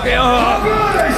给俺喝！